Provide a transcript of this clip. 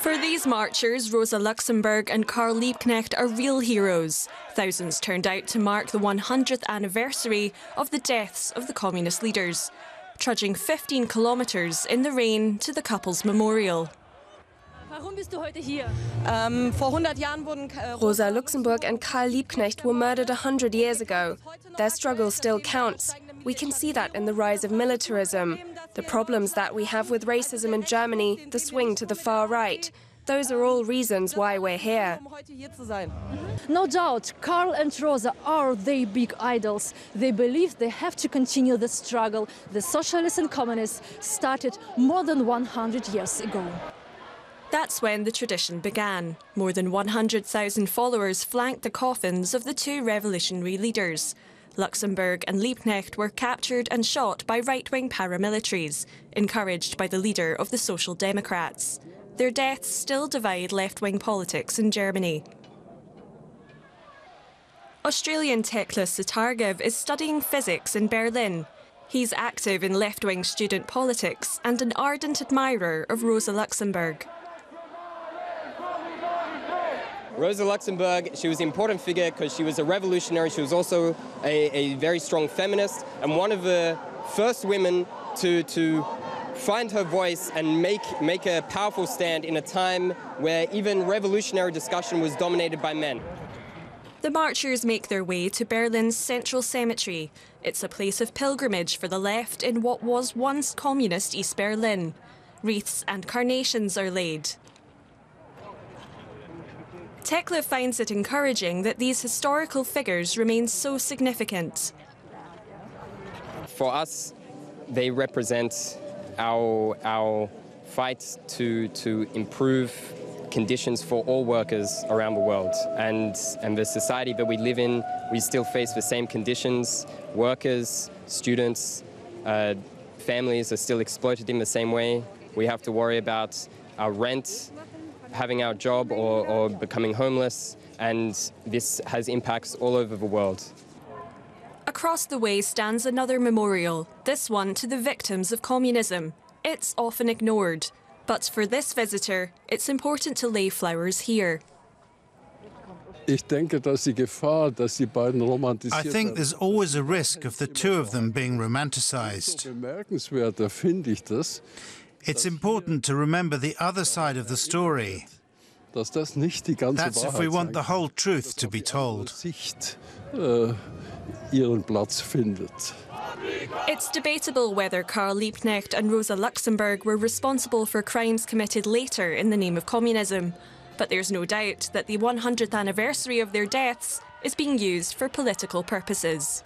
For these marchers, Rosa Luxemburg and Karl Liebknecht are real heroes. Thousands turned out to mark the 100th anniversary of the deaths of the communist leaders, trudging 15 kilometres in the rain to the couple's memorial. Ähm, Rosa Luxemburg and Karl Liebknecht were murdered a hundred years ago. Their struggle still counts. We can see that in the rise of militarism, the problems that we have with racism in Germany, the swing to the far right. Those are all reasons why we're here. No doubt, Karl and Rosa are their big idols. They believe they have to continue the struggle the socialists and communists started more than 100 years ago. That's when the tradition began. More than 100,000 followers flanked the coffins of the two revolutionary leaders. Luxemburg and Liebknecht were captured and shot by right-wing paramilitaries, encouraged by the leader of the Social Democrats. Their deaths still divide left-wing politics in Germany. Australian Tekla Sitargev is studying physics in Berlin. He's active in left-wing student politics and an ardent admirer of Rosa Luxemburg. Rosa Luxemburg, she was an important figure because she was a revolutionary. She was also a, a, very strong feminist and one of the first women to, to find her voice and make, make a powerful stand in a time where even revolutionary discussion was dominated by men. The marchers make their way to Berlin's Central Cemetery. It's a place of pilgrimage for the left in what was once communist East Berlin. Wreaths and carnations are laid. Tekla finds it encouraging that these historical figures remain so significant. For us, they represent our, our fight to, to improve conditions for all workers around the world. And, and the society that we live in, we still face the same conditions. Workers, students, uh, families are still exploited in the same way. We have to worry about our rent, having our job or, or becoming homeless, and this has impacts all over the world. Across the way stands another memorial, this one to the victims of communism. It's often ignored, but for this visitor, it's important to lay flowers here. I think there's always a risk of the two of them being romanticized. It's important to remember the other side of the story. That's if we want the whole truth to be told. It's debatable whether Karl Liebknecht and Rosa Luxemburg were responsible for crimes committed later in the name of communism. But there's no doubt that the 100th anniversary of their deaths is being used for political purposes.